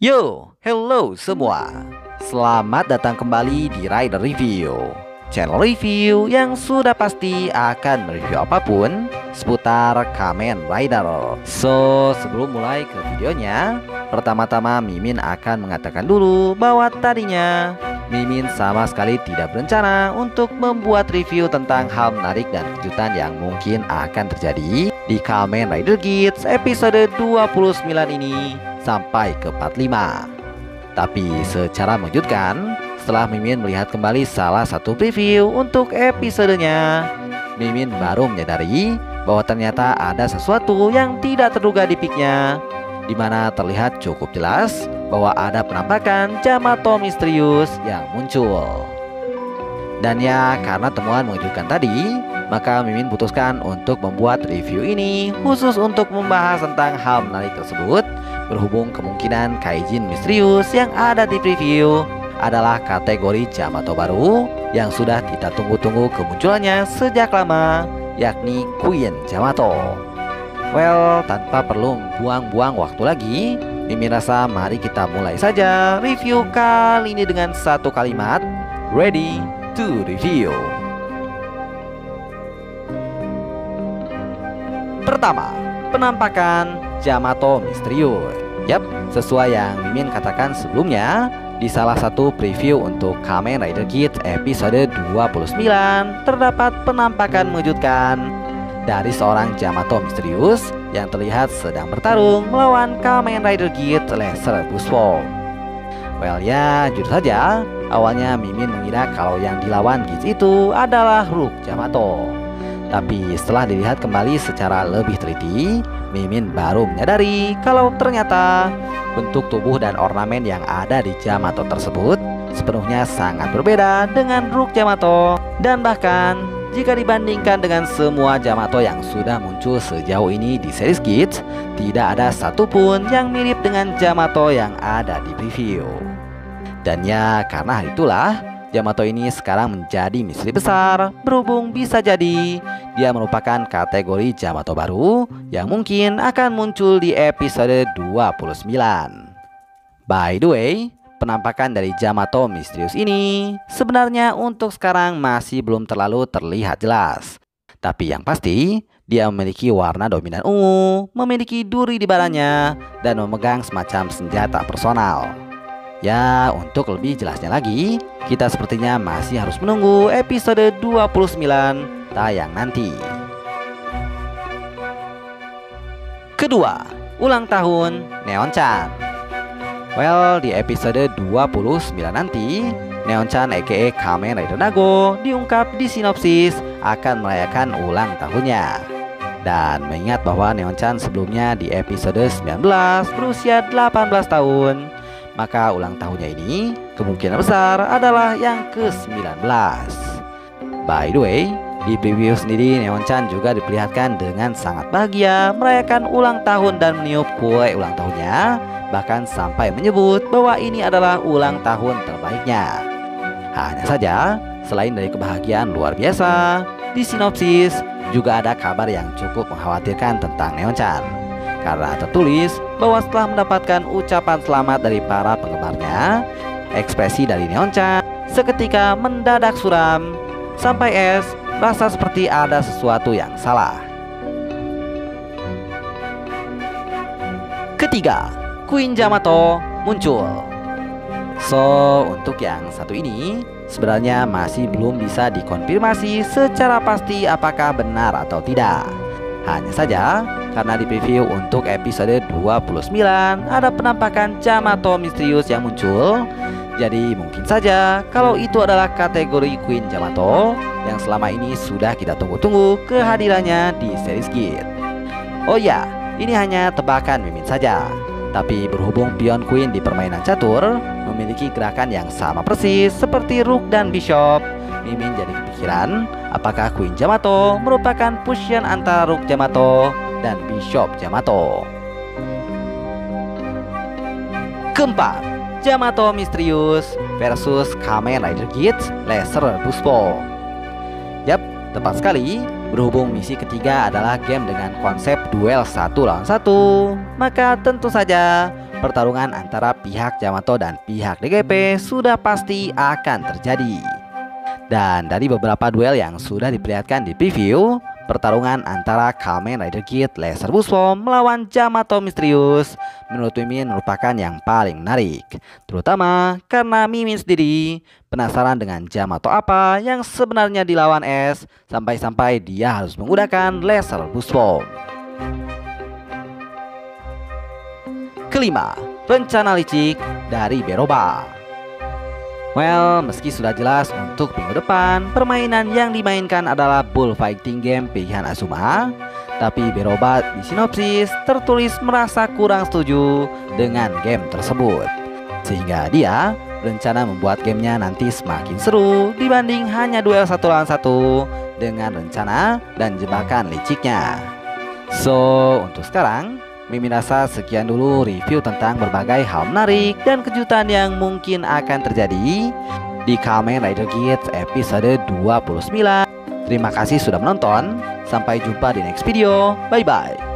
Yo, hello semua. Selamat datang kembali di Rider Review. Channel review yang sudah pasti akan mereview apa pun seputar Kamen Rider. So, sebelum mulai ke videonya, pertama-tama Mimin akan mengatakan dulu bahwa tadinya Mimin sama sekali tidak berencana untuk membuat review tentang hal menarik dan kejutan yang mungkin akan terjadi di Kamen Rider Kids episode 29 ini sampai ke 45. Tapi secara mengejutkan, setelah Mimin melihat kembali salah satu preview untuk episodenya, Mimin baru menyadari bahwa ternyata ada sesuatu yang tidak terduga di piknya, di mana terlihat cukup jelas bahwa ada penampakan Jamato misterius yang muncul. Dan ya, karena temuan mengejutkan tadi, maka Mimin putuskan untuk membuat review ini khusus untuk membahas tentang hal menarik tersebut berhubung kemungkinan kaijin misterius yang ada di preview adalah kategori Jamato baru yang sudah kita tunggu-tunggu kemunculannya sejak lama, yakni Queen Jamato. Well, tanpa perlu buang-buang waktu lagi, Mimin rasa mari kita mulai saja review kali ini dengan satu kalimat Ready to review Pertama, penampakan Jamato misterius Yap, sesuai yang Mimin katakan sebelumnya Di salah satu preview untuk Kamen Rider Kids episode 29 Terdapat penampakan mengejutkan dari seorang Jamato misterius yang terlihat sedang bertarung melawan Kamen Rider Kid Laser Buswolf. Well ya, jujur saja, awalnya Mimin mengira kalau yang dilawan Giz itu adalah Rook Jamato. Tapi setelah dilihat kembali secara lebih teliti, Mimin baru menyadari kalau ternyata bentuk tubuh dan ornamen yang ada di Jamato tersebut sepenuhnya sangat berbeda dengan Rook Jamato dan bahkan jika dibandingkan dengan semua Jamato yang sudah muncul sejauh ini di series Kids, tidak ada satupun yang mirip dengan Jamato yang ada di preview. Dan ya, karena itulah Jamato ini sekarang menjadi misteri besar berhubung bisa jadi dia merupakan kategori Jamato baru yang mungkin akan muncul di episode 29. By the way, penampakan dari Jamato misterius ini sebenarnya untuk sekarang masih belum terlalu terlihat jelas. Tapi yang pasti, dia memiliki warna dominan ungu, memiliki duri di badannya, dan memegang semacam senjata personal. Ya, untuk lebih jelasnya lagi, kita sepertinya masih harus menunggu episode 29 tayang nanti. Kedua, ulang tahun Neon-chan. Well, di episode 29 nanti, Neon-chan aka Kamen Rider Nago diungkap di sinopsis akan merayakan ulang tahunnya. Dan mengingat bahwa Neon-chan sebelumnya di episode 19 berusia 18 tahun, maka ulang tahunnya ini kemungkinan besar adalah yang ke-19. By the way, di preview sendiri Neon-chan juga diperlihatkan dengan sangat bahagia merayakan ulang tahun dan meniup kue ulang tahunnya bahkan sampai menyebut bahwa ini adalah ulang tahun terbaiknya. Hanya saja, selain dari kebahagiaan luar biasa, di sinopsis juga ada kabar yang cukup mengkhawatirkan tentang Neon-chan. Karena tertulis bahwa setelah mendapatkan ucapan selamat dari para penggemarnya, ekspresi dari Neon-chan seketika mendadak suram sampai es rasa seperti ada sesuatu yang salah. Ketiga, Queen Jamato muncul. So, untuk yang satu ini sebenarnya masih belum bisa dikonfirmasi secara pasti apakah benar atau tidak. Hanya saja karena di preview untuk episode 29 ada penampakan Jamato misterius yang muncul. Jadi mungkin saja kalau itu adalah kategori Queen Jamato yang selama ini sudah kita tunggu-tunggu kehadirannya di series Kid. Oh ya, ini hanya tebakan Mimin saja. Tapi berhubung pion queen di permainan catur memiliki gerakan yang sama persis seperti rook dan bishop, Kepikiran apakah Queen Jamato merupakan fusion antara rook Jamato dan bishop Jamato. Keempat, Jamato misterius versus Kamen Rider Kids Laser Buspo. Yap, tepat sekali. Berhubung misi ketiga adalah game dengan konsep duel satu lawan satu, maka tentu saja pertarungan antara pihak Yamato dan pihak DGP sudah pasti akan terjadi. Dan dari beberapa duel yang sudah diperlihatkan di preview, pertarungan antara Kamen Rider Kid Laser Buspo melawan Yamato Misterius menurut Mimin merupakan yang paling menarik. Terutama karena Mimin sendiri penasaran dengan Yamato apa yang sebenarnya dilawan S sampai-sampai dia harus menggunakan Laser Buspo. Kelima, rencana licik dari Beroba. Well, meski sudah jelas untuk minggu depan permainan yang dimainkan adalah bullfighting game pilihan Asuma, tapi Berobat di sinopsis tertulis merasa kurang setuju dengan game tersebut. Sehingga dia rencana membuat gamenya nanti semakin seru dibanding hanya duel satu lawan satu dengan rencana dan jebakan liciknya. So, untuk sekarang Mimin rasa sekian dulu review tentang berbagai hal menarik dan kejutan yang mungkin akan terjadi di Kamen Rider Kids episode 29. Terima kasih sudah menonton. Sampai jumpa di next video. Bye bye.